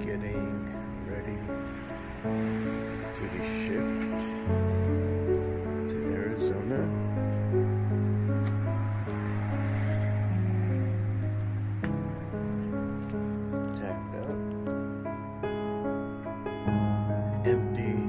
getting ready to be shipped to Arizona. Tacked up. Empty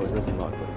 so it doesn't lock.